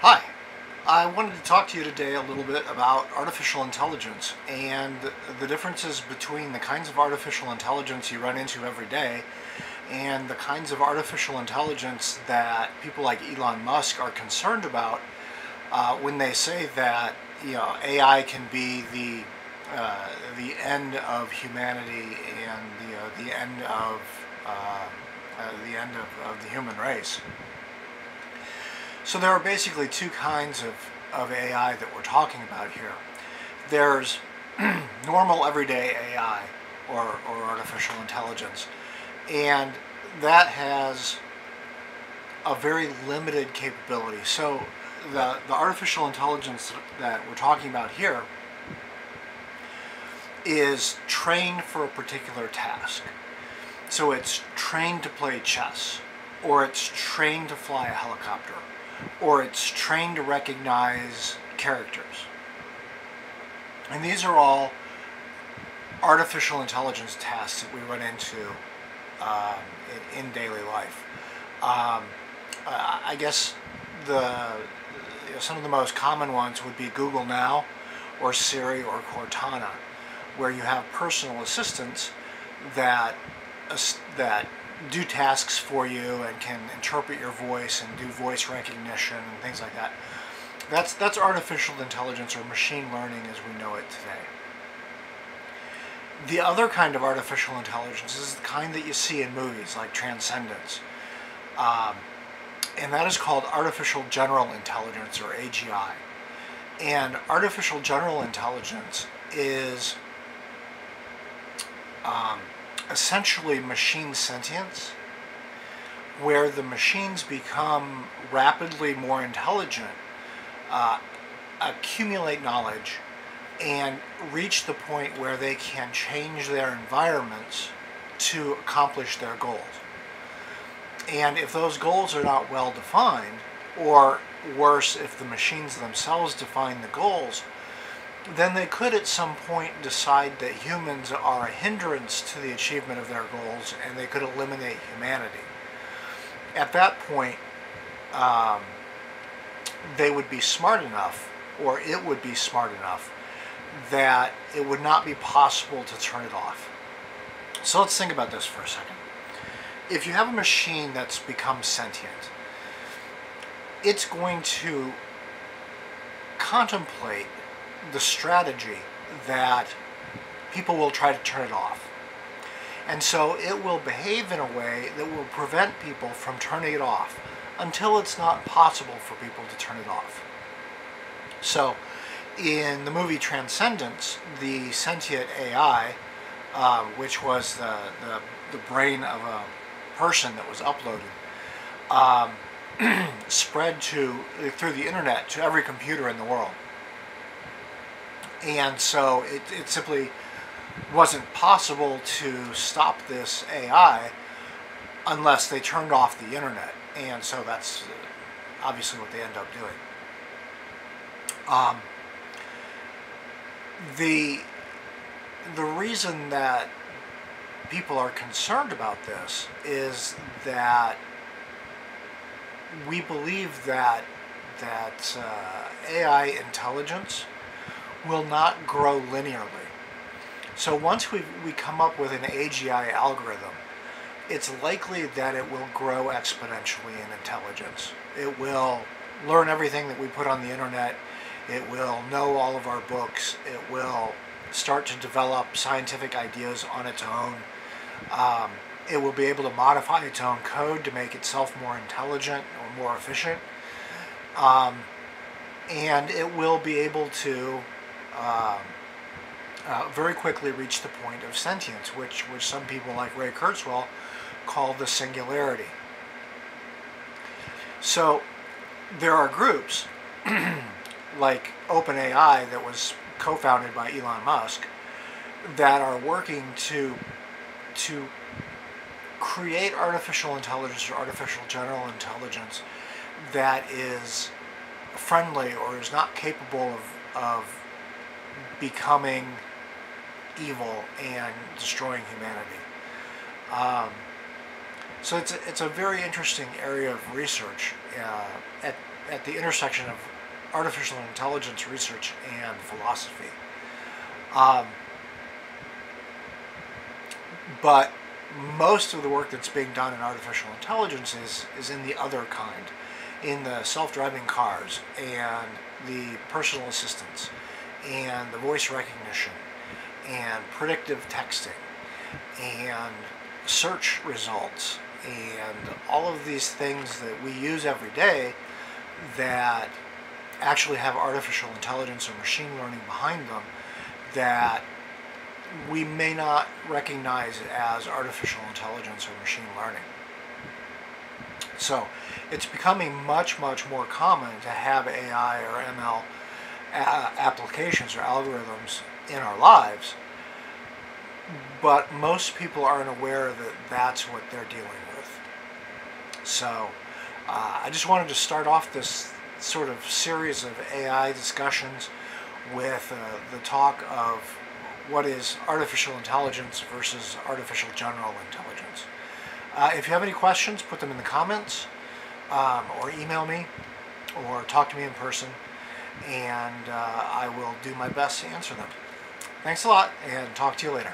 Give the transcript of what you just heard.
Hi, I wanted to talk to you today a little bit about artificial intelligence and the differences between the kinds of artificial intelligence you run into every day and the kinds of artificial intelligence that people like Elon Musk are concerned about uh, when they say that you know AI can be the uh, the end of humanity and the uh, the end of uh, uh, the end of, of the human race. So there are basically two kinds of, of AI that we're talking about here. There's normal everyday AI or, or artificial intelligence and that has a very limited capability. So the, the artificial intelligence that we're talking about here is trained for a particular task. So it's trained to play chess, or it's trained to fly a helicopter, or it's trained to recognize characters. And these are all artificial intelligence tasks that we run into um, in, in, daily life. Um, uh, I guess the you know, some of the most common ones would be Google Now, or Siri, or Cortana, where you have personal assistants that uh, that do tasks for you and can interpret your voice and do voice recognition and things like that. That's, that's artificial intelligence or machine learning as we know it today. The other kind of artificial intelligence is the kind that you see in movies like Transcendence. Um, and that is called Artificial General Intelligence or AGI. And Artificial General Intelligence is um, essentially machine sentience, where the machines become rapidly more intelligent, uh, accumulate knowledge, and reach the point where they can change their environments to accomplish their goals. And if those goals are not well defined, or worse, if the machines themselves define the goals, then they could at some point decide that humans are a hindrance to the achievement of their goals and they could eliminate humanity. At that point, um, they would be smart enough, or it would be smart enough, that it would not be possible to turn it off. So let's think about this for a second. If you have a machine that's become sentient, it's going to contemplate the strategy that people will try to turn it off. And so it will behave in a way that will prevent people from turning it off until it's not possible for people to turn it off. So in the movie Transcendence, the sentient AI, uh, which was the, the, the, brain of a person that was uploaded, um, spread to through the internet to every computer in the world and so it, it simply wasn't possible to stop this AI unless they turned off the internet. And so that's obviously what they end up doing. Um, the the reason that people are concerned about this is that we believe that that uh, AI intelligence will not grow linearly. So once we, we come up with an AGI algorithm, it's likely that it will grow exponentially in intelligence. It will learn everything that we put on the internet. It will know all of our books. It will start to develop scientific ideas on its own. Um, it will be able to modify its own code to make itself more intelligent or more efficient. Um, and it will be able to um, uh, very quickly reach the point of sentience, which, which some people like Ray Kurzweil call the singularity. So there are groups like OpenAI that was co-founded by Elon Musk that are working to to create artificial intelligence or artificial general intelligence that is friendly or is not capable of, of becoming evil and destroying humanity. Um, so it's a, it's a very interesting area of research. Uh, at at the intersection of artificial intelligence research and philosophy. Um, but most of the work that's being done in artificial intelligence is, is in the other kind, in the self-driving cars and the personal assistants and the voice recognition and predictive texting and search results and all of these things that we use every day that actually have artificial intelligence or machine learning behind them that we may not recognize as artificial intelligence or machine learning. So it's becoming much, much more common to have AI or ML applications or algorithms in our lives, but most people aren't aware that that's what they're dealing with. So uh, I just wanted to start off this sort of series of AI discussions with uh, the talk of what is artificial intelligence versus artificial general intelligence. Uh, if you have any questions, put them in the comments um, or email me or talk to me in person and uh, I will do my best to answer them. Thanks a lot and talk to you later.